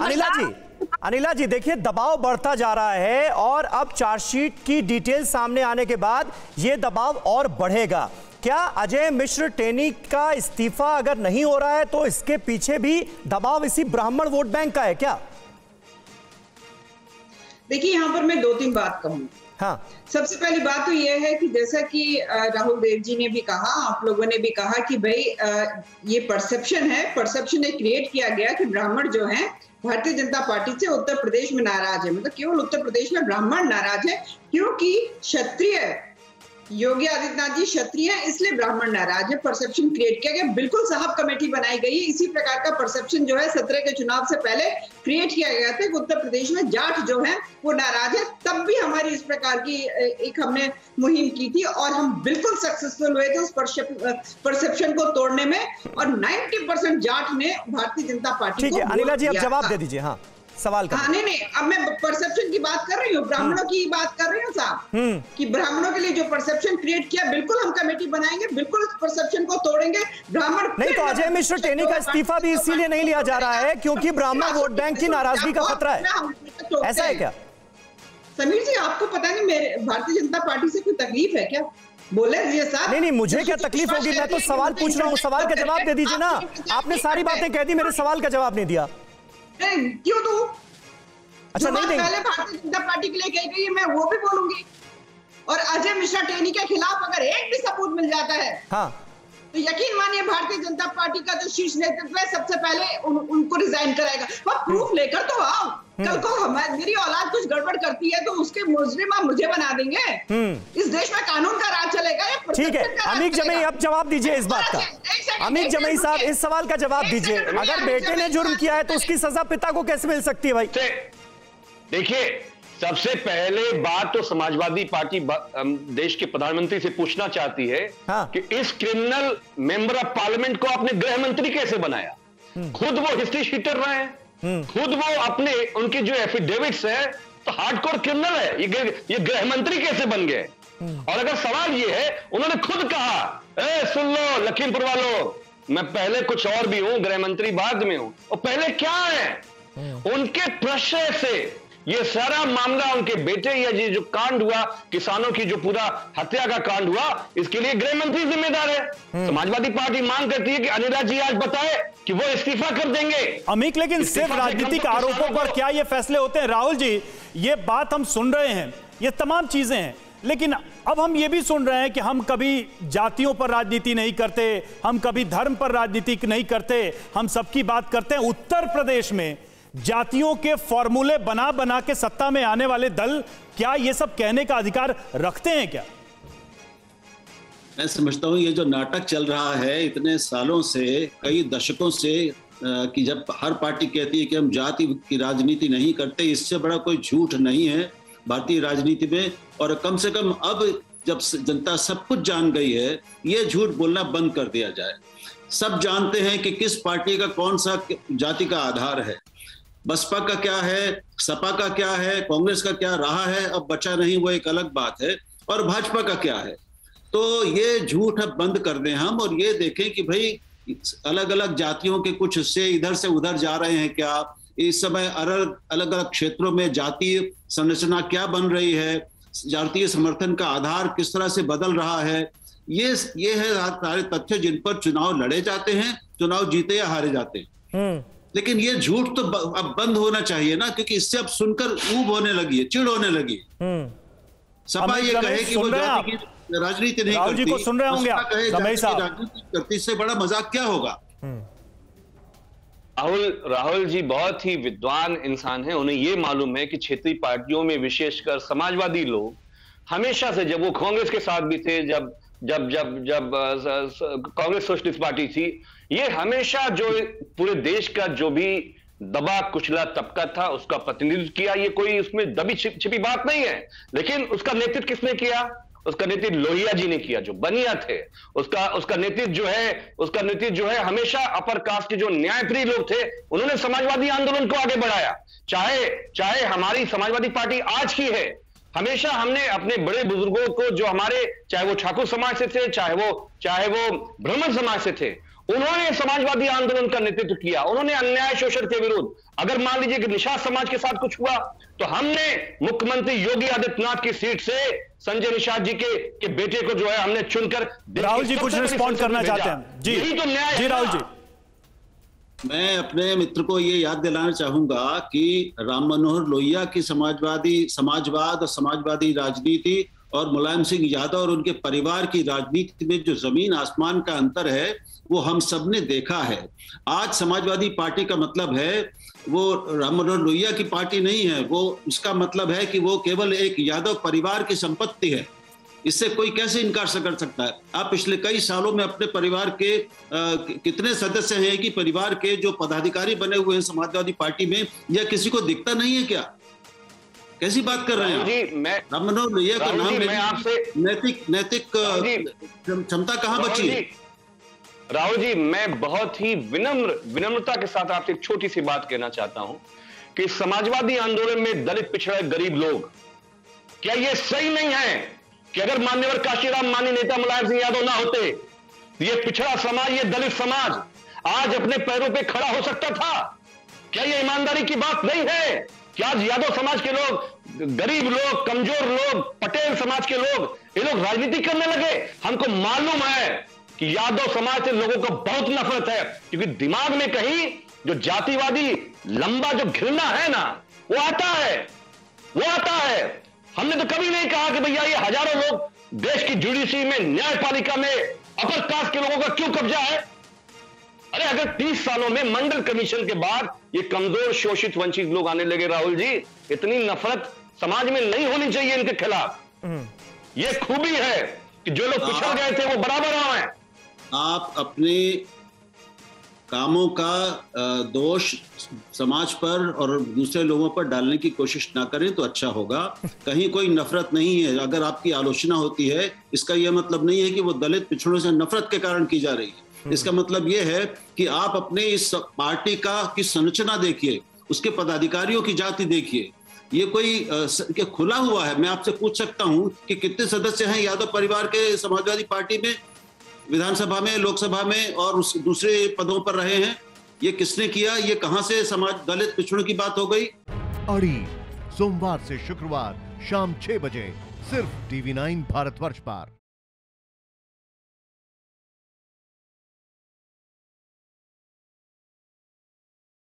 अनिला जी अनिला जी देखिए दबाव बढ़ता जा रहा है और अब चार्जशीट की डिटेल सामने आने के बाद ये दबाव और बढ़ेगा। क्या अजय मिश्र टेनी का इस्तीफा अगर नहीं हो रहा है तो इसके पीछे भी दबाव इसी ब्राह्मण वोट बैंक का है क्या? देखिए यहाँ पर मैं दो तीन बात कहूँ। हाँ। सबसे पहली बात तो यह है कि जैसा कि राहुल देव जी ने भी कहा, आप लोगों ने भी कहा कि भाई ये परसेप्शन है। परसेप्शन एक क्रिएट किया गया कि ब्राह्मण जो है, भारतीय जनता पार्टी से उत्तर प्रदेश में नाराज़ है। मतलब केवल उत्तर प्रदेश में ब्राह्मण नाराज़ है, क्योंकि क्षत्रिय योगी आदित्यनाथ जी क्षत्रिय है इसलिए ब्राह्मण नाराज़ है। परसेप्शन क्रिएट किया गया। बिल्कुल साहब कमेटी बनाई गई है। इसी प्रकार का परसेप्शन जो है सत्रह के चुनाव से पहले क्रिएट किया गया था कि उत्तर प्रदेश में जाट जो है वो नाराज़ है। तब भी हमारी इस प्रकार की एक हमने मुहिम की थी और हम बिल्कुल सक्सेसफुल हुए थे उस परसेप्शन को तोड़ने में। और नाइन्टी जाट ने भारतीय जनता पार्टी ठीक है अनिला जी अब जवाब दे दीजिए हाँ। सवाल हाँ नहीं नहीं अब मैं परसेप्शन की बात कर रही हूँ ब्राह्मणों हम्म। की बात कर रही हूँ साहब। हम्म। कि ब्राह्मणों के लिए जो परसेप्शन क्रिएट किया बिल्कुल हम कमेटी बनाएँगे बिल्कुल उस परसेप्शन को तोड़ेंगे। ब्राह्मण नहीं तो अजय मिश्र टेनी का इस्तीफा भी इसीलिए नहीं लिया जा रहा है क्योंकि ब्राह्मण वोट बैंक की नाराज़गी का खतरा है। ऐसा है क्या? समीर जी आपको पता नहीं मेरे भारतीय जनता पार्टी से कोई तकलीफ़ है क्या? बोले साहब। नहीं नहीं मुझे क्या तकलीफ़ होगी? मैं तो सवाल पूछ रहा हूँ सवाल का जवाब दे दीजिए ना। आपने सारी बातें कह दी मेरे सवाल का जवाब नहीं दिया। क्यों तू? अच्छा नहीं नहीं। पहले भारतीय जनता पार्टी के लिए कही गई मैं वो भी बोलूँगी। और अजय मिश्रा टेनी के खिलाफ अगर एक भी सबूत मिल जाता है हाँ। तो यकीन मानिए भारतीय जनता पार्टी का जो शीर्ष नेतृत्व है सबसे पहले उन, उनको रिजाइन कराएगा। वह प्रूफ हम्म। लेकर तो आओ। हम्म। कल को हमारी मेरी औलाद कुछ गड़बड़ करती है तो उसके मुजरिम आप मुझे बना देंगे। हम्म। इस देश में कानून का राज चलेगा ठीक है। अमित जमई अब जवाब दीजिए इस बात का। अमित जमई साहब इस सवाल का जवाब दीजिए। अगर बेटे ने जुर्म किया है तो उसकी सजा पिता को कैसे मिल सकती है भाई? देखिए सबसे पहले बात तो समाजवादी पार्टी देश के प्रधानमंत्री से पूछना चाहती है हाँ। कि इस क्रिमिनल मेंबर ऑफ़ पार्लियामेंट को आपने गृह मंत्री कैसे बनाया हम्म। खुद वो हिस्ट्री शीटर रहे हैं हम्म। खुद वो अपने उनके जो एफिडेविट्स है तो हार्डकोर क्रिमिनल है ये ये गृह मंत्री कैसे बन गए हम्म। और अगर सवाल ये है उन्होंने खुद कहा ए सुन लो लखीमपुर वालों मैं पहले कुछ और भी हूँ गृह मंत्री बाद में हूँ और पहले क्या है उनके प्रश्न से ये सारा मामला उनके बेटे या जी जो कांड हुआ किसानों की जो पूरा हत्या का कांड हुआ इसके लिए गृह मंत्री जिम्मेदार है। हम्म। समाजवादी पार्टी मांग करती है कि अनिला जी आज बताए कि वो इस्तीफा कर देंगे। अमीक लेकिन सिर्फ़ राजनीतिक आरोपों पर क्या ये फैसले होते हैं? राहुल जी ये बात हम सुन रहे हैं। ये तमाम चीज़ें हैं। लेकिन अब हम ये भी सुन रहे हैं कि हम कभी जातियों पर राजनीति नहीं करते हम कभी धर्म पर राजनीति नहीं करते हम सबकी बात करते हैं उत्तर प्रदेश में। जातियों के फॉर्मूले बना बना के सत्ता में आने वाले दल, क्या ये सब कहने का अधिकार रखते हैं क्या? मैं समझता हूँ, ये जो नाटक चल रहा है, इतने सालों से, कई दशकों से कि जब हर पार्टी कहती है कि हम जाति की राजनीति नहीं करते, इससे बड़ा कोई झूठ नहीं है भारतीय राजनीति में। और कम से कम अब जब जनता सब कुछ जान गई है, ये झूठ बोलना बंद कर दिया जाए। सब जानते हैं कि किस पार्टी का कौन सा जाति का आधार है। बसपा का क्या है, सपा का क्या है, कांग्रेस का क्या रहा है, अब बचा नहीं, वो एक अलग बात है। और भाजपा का क्या है? तो ये झूठ अब बंद कर दें हम और ये देखें कि भाई अलग अलग जातियों के कुछ हिस्से इधर से उधर जा रहे हैं क्या? इस समय अलग अलग अलग क्षेत्रों में जातीय संरचना क्या बन रही है? जातीय समर्थन का आधार किस तरह से बदल रहा है? ये ये है सारे तथ्य जिन पर चुनाव लड़े जाते हैं, चुनाव जीते या हारे जाते हैं। हम्म। लेकिन ये झूठ तो अब बंद होना चाहिए ना क्योंकि इससे अब सुनकर ऊब होने लगी है चिड़ होने लगी हम्म। सपा ये कहे कि वो जाति की राजनीति नहीं करती को सुन रहे होंगे राजनीति करती इससे बड़ा मज़ाक क्या होगा? हम्म। राहुल राहुल जी बहुत ही विद्वान इंसान है उन्हें ये मालूम है कि क्षेत्रीय पार्टियों में विशेषकर समाजवादी लोग हमेशा से जब वो कांग्रेस के साथ भी थे जब जब जब जब कांग्रेस सोशलिस्ट पार्टी थी ये हमेशा जो पूरे देश का जो भी दबा कुचला तबका था उसका प्रतिनिधित्व किया ये कोई उसमें दबी छिप, छिपी बात नहीं है। लेकिन उसका नेतृत्व किसने किया? उसका नेतृत्व लोहिया जी ने किया जो बनिया थे। उसका उसका नेतृत्व जो है उसका नेतृत्व जो है हमेशा अपर कास्ट के जो न्यायप्रिय लोग थे उन्होंने समाजवादी आंदोलन को आगे बढ़ाया। चाहे चाहे हमारी समाजवादी पार्टी आज की है हमेशा हमने अपने बड़े बुज़ुर्गों को जो हमारे चाहे वो ठाकुर समाज से थे चाहे वो चाहे वो ब्राह्मण समाज से थे उन्होंने समाजवादी आंदोलन का नेतृत्व किया उन्होंने अन्याय शोषण के विरुद्ध। अगर मान लीजिए कि निषाद समाज के साथ कुछ हुआ तो हमने मुख्यमंत्री योगी आदित्यनाथ की सीट से संजय निषाद जी के, के बेटे को जो है हमने चुनकर राहुल जी कुछ रिस्पॉन्ड करना चाहते हैं। जी। यही तो न्याय जी राहुल जी। मैं अपने मित्र को ये याद दिलाना चाहूँगा कि राम मनोहर लोहिया की समाजवादी समाजवाद और समाजवादी राजनीति और मुलायम सिंह यादव और उनके परिवार की राजनीति में जो ज़मीन आसमान का अंतर है वो हम सबने देखा है। आज समाजवादी पार्टी का मतलब है वो राम मनोहर लोहिया की पार्टी नहीं है वो इसका मतलब है कि वो केवल एक यादव परिवार की संपत्ति है। इससे कोई कैसे इनकार कर सकता है? आप पिछले कई सालों में अपने परिवार के आ, कितने सदस्य हैं कि परिवार के जो पदाधिकारी बने हुए हैं समाजवादी पार्टी में या किसी को दिखता नहीं है क्या? कैसी बात कर रहे हैं जी मैं राम मनोहर लोहिया का नाम मैं आपसे नैतिक नैतिक क्षमता कहाँ बची? है राहुल जी मैं बहुत ही विनम्र विनम्रता के साथ आपसे एक छोटी सी बात कहना चाहता हूँ कि समाजवादी आंदोलन में दलित पिछड़े गरीब लोग क्या यह सही नहीं है कि अगर मान्यवर काशीराम मानी नेता मुलायम सिंह यादव ना होते ये पिछड़ा समाज ये दलित समाज आज अपने पैरों पे खड़ा हो सकता था? क्या यह ईमानदारी की बात नहीं है कि आज यादव समाज के लोग गरीब लोग, कमज़ोर लोग, पटेल समाज के लोग, ये लोग राजनीति करने लगे। हमको मालूम है कि यादव समाज से लोगों को बहुत नफरत है, क्योंकि दिमाग में कहीं जो जातिवादी लंबा जो घृणा है ना, वो आता है। वो आता है। हमने तो कभी नहीं कहा कि भैया ये हज़ारों लोग देश की जुडिशरी में, न्यायपालिका में, अपर कास्ट के लोगों का क्यों कब्जा है? अरे, अगर 30 सालों में मंडल कमीशन के बाद ये कमज़ोर, शोषित, वंचित लोग आने लगे राहुल जी, इतनी नफरत समाज में नहीं होनी चाहिए इनके खिलाफ। हम्म। ये खूबी है कि जो लोग पिछड़ गए थे वो बराबर आए। आप अपने कामों का दोष समाज पर और दूसरे लोगों पर डालने की कोशिश ना करें तो अच्छा होगा। कहीं कोई नफरत नहीं है। अगर आपकी आलोचना होती है इसका यह मतलब नहीं है कि वो दलित पिछड़ों से नफरत के कारण की जा रही है। इसका मतलब यह है कि आप अपने इस पार्टी का की संरचना देखिए उसके पदाधिकारियों की जाति देखिए। ये कोई के खुला हुआ है? मैं आपसे पूछ सकता हूँ कि कितने सदस्य हैं यादव परिवार के समाजवादी पार्टी में, विधानसभा में, लोकसभा में और उस दूसरे पदों पर रहे हैं? ये किसने किया? ये कहाँ से समाज दलित पिछड़ों की बात हो गई? अड़ी, सोमवार से शुक्रवार, शाम छह बजे, सिर्फ़ टीवी नाइन भारत वर्ष पर।